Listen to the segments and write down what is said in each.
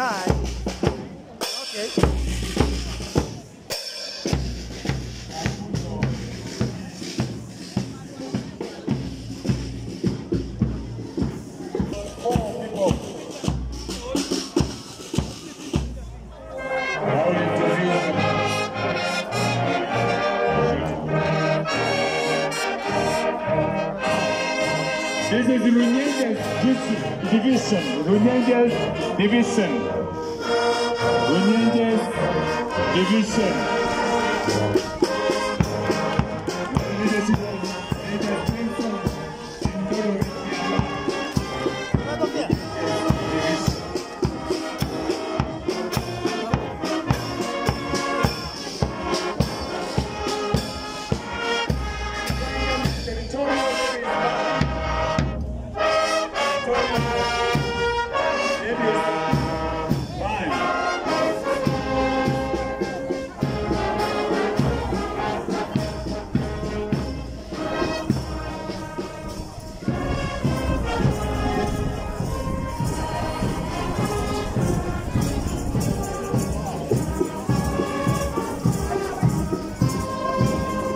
Africa say hi. Okay. This is Runyenjes division. Runyenjes division. Runyenjes division.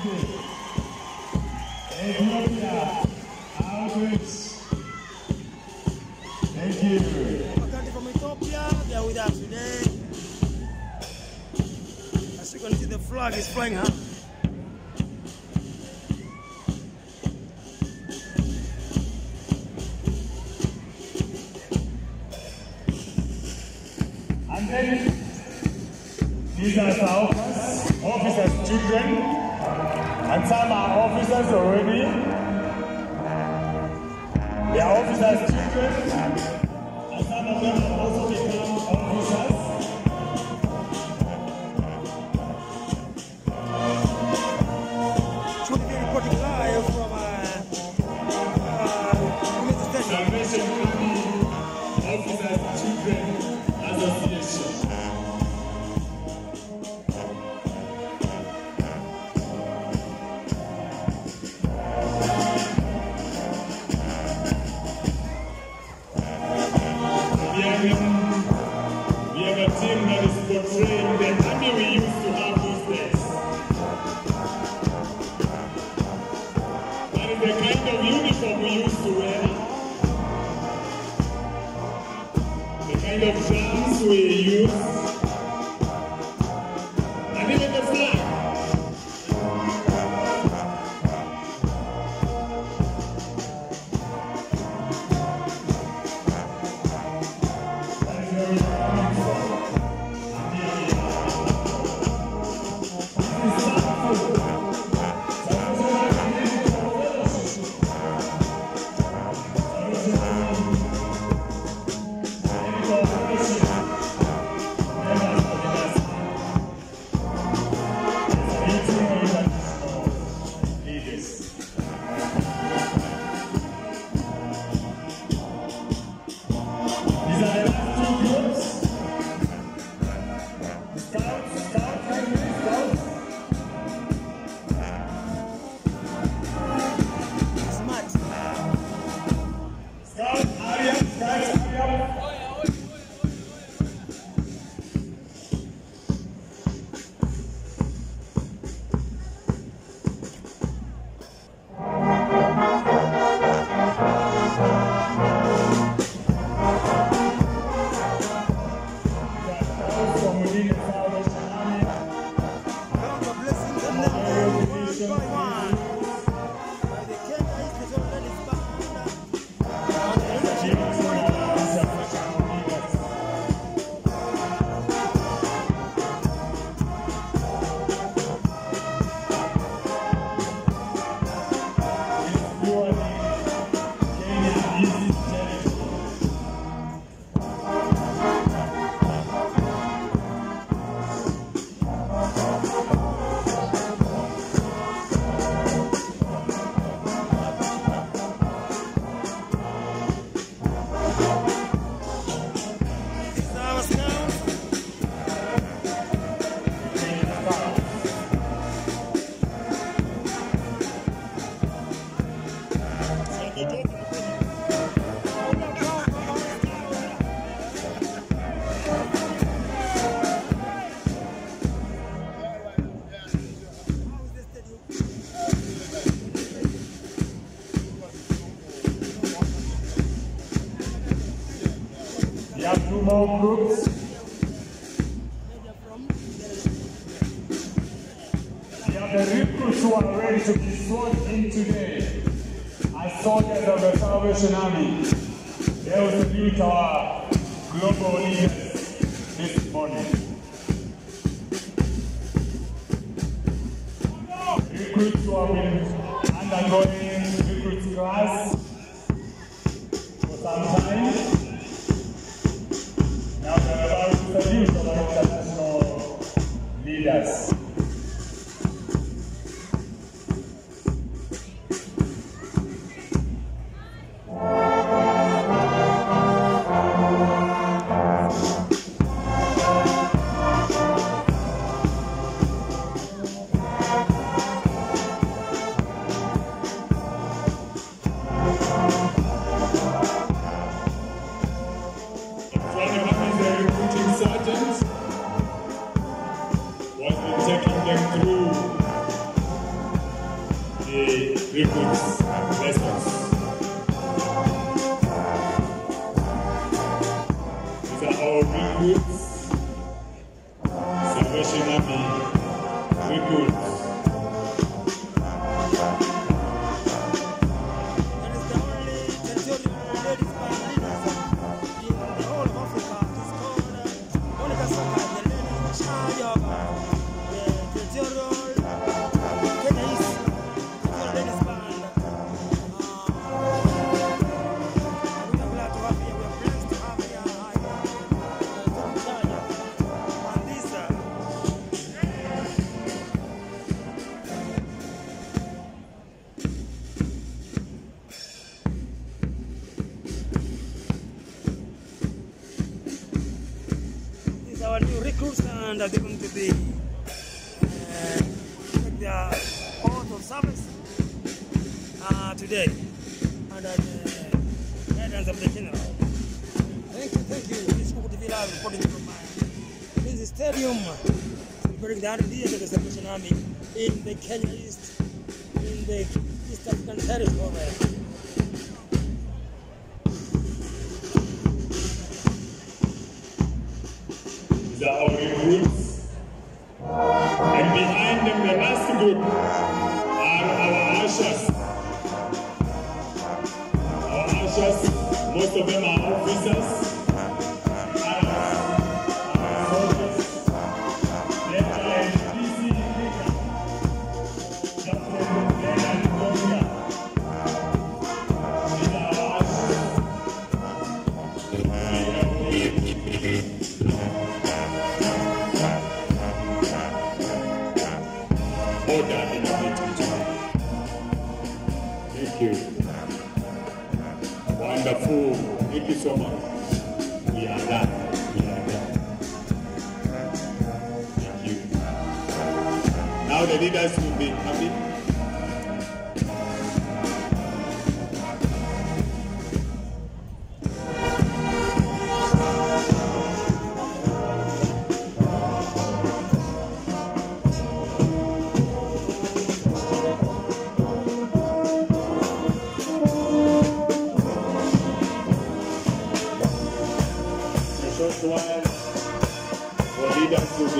today. Thank you. From Ethiopia, they are with us today. As you can see, the flag is flying high. And then these are our officers, officers' children, and some are officers already. They are officers' children, and some of them have also We have, small groups. We have the recruits who are ready to be sworn in today as soldiers of the Salvation Army. They will salute our global leaders this morning. Recruits who been undergoing recruits class for some time. Leaders. Salvation Army and they're going to be uh, their oath of service uh, today under the guidance of the general. Thank you, thank you. This is TV Live reporting from uh, this stadium celebrating the 100 years of the Salvation Army in the Kenya East, in the East African territory. Wonderful. Thank you so much. We are done. We are done. Thank you. Now the leaders will be coming. It's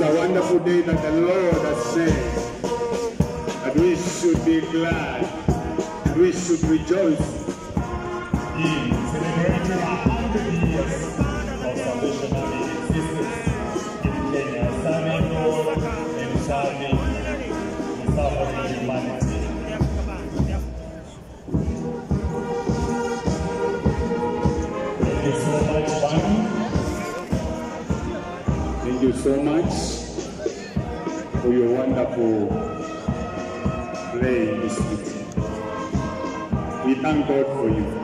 a wonderful day that the Lord has made. And we should be glad. And we should rejoice. celebrating a hundred years Thank you so much, for your wonderful play this. We thank God for you.